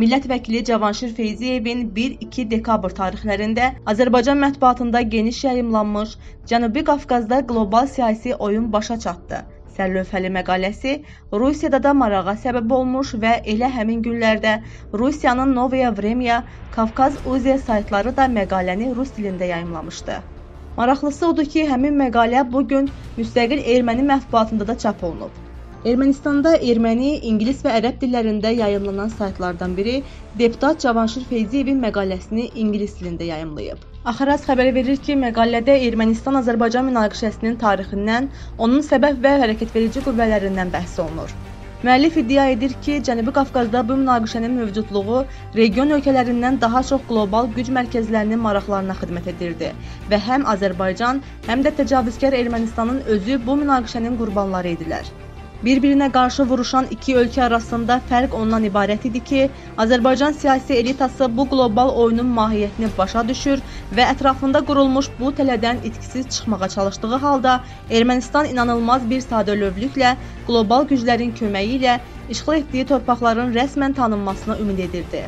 Millət vəkili Cavanşir Feyziyevin 1-2 dekabr tarixlərində Azərbaycan mətbuatında geniş yayımlanmış Cənubi Qafqazda qlobal siyasi oyun başa çatdı. Sərlövhəli məqaləsi Rusiyada da marağa səbəb olmuş və elə həmin günlərdə Rusiyanın Novaya Vremya, Kafkaz Uziya saytları da məqaləni rus dilində yayımlamışdı. Maraqlısı odur ki, həmin məqalə bu gün müstəqil erməni mətbuatında da çap olunub. Ermənistanda erməni, ingilis və ərəb dillərində yayımlanan saytlardan biri deputat Cavanşir Feyziyevin məqaləsini ingilis dilində yayımlayıb. Axaraz xəbər verir ki, məqalədə Ermənistan-Azərbaycan münaqişəsinin tarixindən, onun səbəb və hərəkətverici qüvvələrindən bəhs olunur. Müəllif iddia edir ki, Cənubi Qafqazda bu münaqişənin mövcudluğu region ölkələrindən daha çox qlobal güc mərkəzlərinin maraqlarına xidmət edirdi və həm Azərbaycan, həm də təcavüzkar Ermənistanın özü bu münaqişənin qurbanları idilər. Bir-birinə qarşı vuruşan iki ölkə arasında fərq ondan ibarət idi ki, Azərbaycan siyasi elitası bu qlobal oyunun mahiyyətini başa düşür və ətrafında qurulmuş bu tələdən itkisiz çıxmağa çalışdığı halda Ermənistan inanılmaz bir sadəlövlüklə qlobal güclərin köməyi ilə işğal etdiyi torpaqların rəsmən tanınmasına ümid edirdi.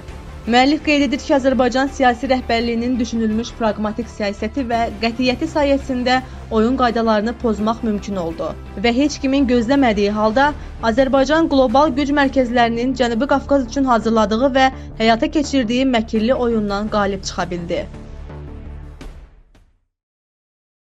Müəllif qeyd edir ki, Azərbaycan siyasi rəhbərliyinin düşünülmüş praqmatik siyasəti və qətiyyəti sayəsində oyun qaydalarını pozmaq mümkün oldu və heç kimin gözləmədiyi halda Azərbaycan qlobal güc mərkəzlərinin Cənubi Qafqaz üçün hazırladığı və həyata keçirdiyi məkirli oyundan qalib çıxa bildi.